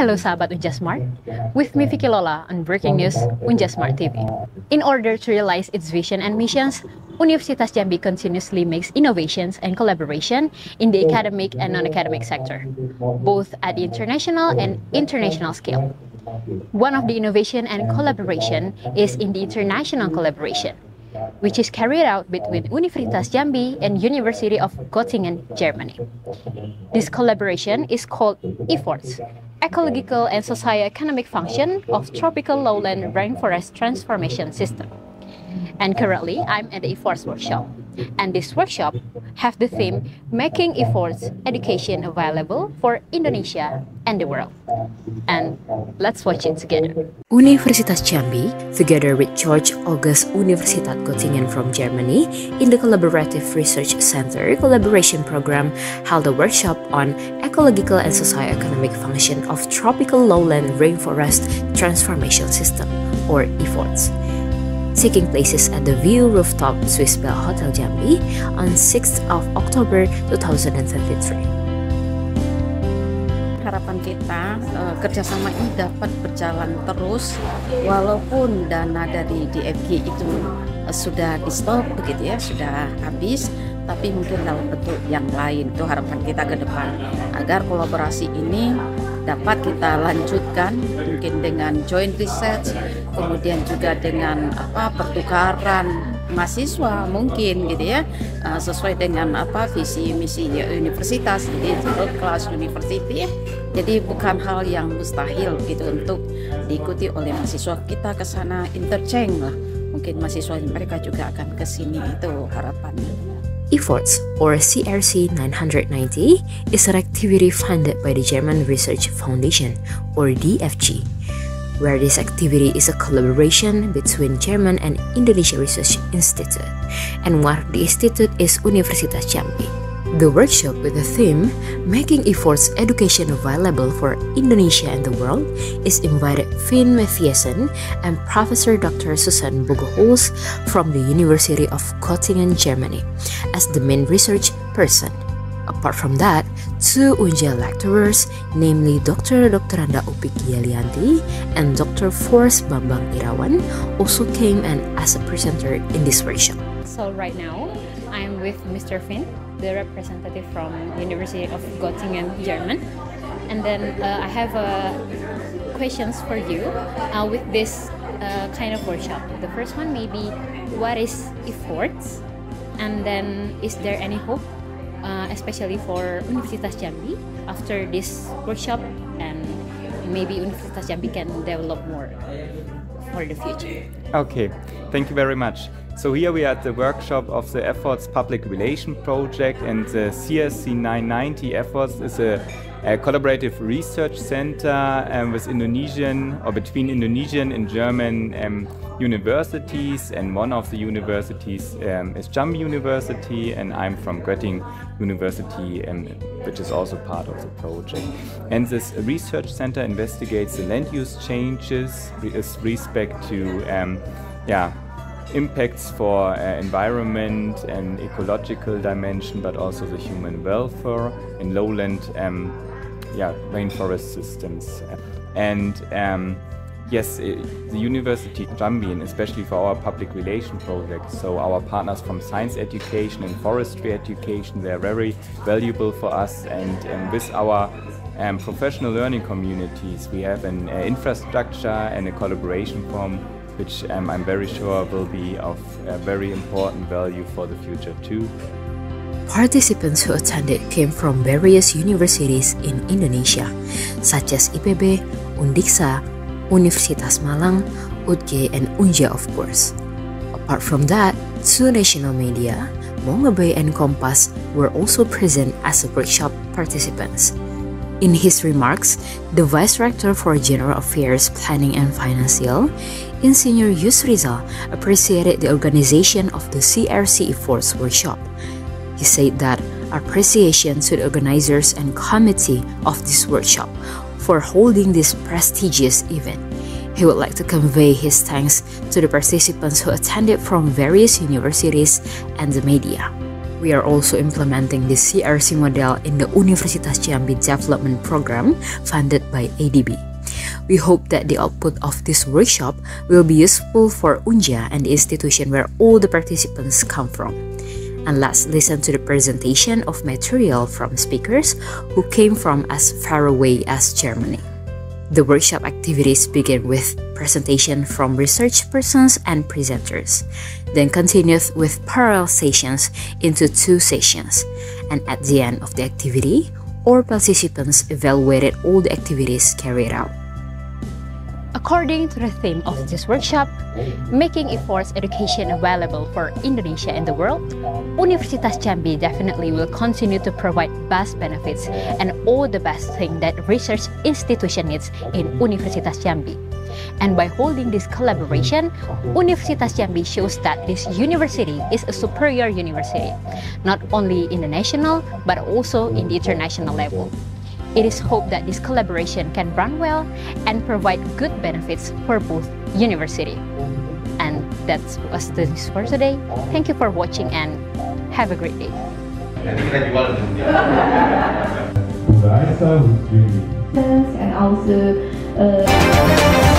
Hello sahabat Unja Smart, with me Vicky Lola on Breaking News Unja Smart TV. In order to realize its vision and missions, Universitas Jambi continuously makes innovations and collaboration in the academic and non-academic sector, both at the international and international scale. One of the innovation and collaboration is in the international collaboration, which is carried out between Universitas Jambi and University of Göttingen, Germany. This collaboration is called EFForTS, Ecological and Socio-Economic Function of Tropical Lowland Rainforest Transformation System. And currently, I'm at the EFForTS workshop. And this workshop have the theme Making EFForTS Education Available for Indonesia and the World. And let's watch it together. Universitas Jambi, together with George August Universitat Göttingen from Germany, in the Collaborative Research Center Collaboration Program, held a workshop on ecological and socio-economic function of tropical lowland rainforest transformation system, or EFForTS taking places at the View Rooftop Swiss Bell Hotel Jambi on 6th of October 2023. Harapan kita uh, kerjasama ini dapat berjalan terus walaupun dana dari DFG itu uh, sudah di stop begitu ya sudah habis tapi mungkin dalam bentuk yang lain itu harapan kita ke depan agar kolaborasi ini dapat kita lanjutkan mungkin dengan joint research kemudian juga dengan apa pertukaran mahasiswa mungkin gitu ya. Uh, sesuai dengan apa visi misi universitas jadi world class university jadi bukan hal yang mustahil gitu untuk diikuti oleh mahasiswa kita ke sana interchange lah. Mungkin mahasiswa mereka juga akan ke sini itu harapannya. EFORTS, or CRC 990, is an activity funded by the German Research Foundation, or DFG, where this activity is a collaboration between German and Indonesia Research Institute, and what the institute is Universitas Jambi. The workshop with the theme Making EFForTS Education Available for Indonesia and the World is invited Finn Mathiesen and Professor Dr. Susan Bögeholz from the University of Göttingen, Germany as the main research person. Apart from that, two Unja lecturers, namely Dr. Dr. Randa Upik Yelianti and Dr. Force Bambang Irawan, also came and as a presenter in this workshop. So right now, I am with Mr. Finn, the representative from University of Göttingen, German. And then uh, I have uh, questions for you uh, with this uh, kind of workshop. The first one may be, what is EFForTS? And then, is there any hope, uh, especially for Universitas Jambi, after this workshop? And maybe Universitas Jambi can develop more for the future. Okay, thank you very much. So here we are at the workshop of the EFForTS Public Relation Project and the CRC 990 EFForTS is a, a collaborative research center um, with Indonesian or between Indonesian and German um, universities and one of the universities um, is Jambi University and I'm from Göttingen University um, which is also part of the project. And this research center investigates the land use changes with respect to um, yeah, impacts for uh, environment and ecological dimension, but also the human welfare in lowland um, yeah, rainforest systems. And um, yes, it, the University Jambi, and especially for our public relation project, so our partners from science education and forestry education, they're very valuable for us. And um, with our um, professional learning communities, we have an uh, infrastructure and a collaboration form which um, I'm very sure will be of very important value for the future too. Participants who attended came from various universities in Indonesia, such as IPB, Undiksha, Universitas Malang, UDG, and Unja, of course. Apart from that, two national media, Mongabay and Kompas, were also present as workshop participants. In his remarks, the Vice Rector for General Affairs, Planning and Financial, Insinyur Yusrizal, appreciated the organization of the CRC EFForTS workshop. He said that appreciation to the organizers and committee of this workshop for holding this prestigious event. He would like to convey his thanks to the participants who attended from various universities and the media. We are also implementing the CRC model in the Universitas Jambi Development Program funded by ADB. We hope that the output of this workshop will be useful for UNJA and the institution where all the participants come from. And let's listen to the presentation of material from speakers who came from as far away as Germany. The workshop activities begin with presentation from research persons and presenters, then continued with parallel sessions into two sessions, and at the end of the activity, all participants evaluated all the activities carried out. According to the theme of this workshop, making EFForTS education available for Indonesia and the world, Universitas Jambi definitely will continue to provide best benefits and all the best thing that research institution needs in Universitas Jambi. And by holding this collaboration, Universitas Jambi shows that this university is a superior university, not only in the national, but also in the international level. It is hoped that this collaboration can run well and provide good benefits for both university. And that was the news for today. Thank you for watching and have a great day. and also uh,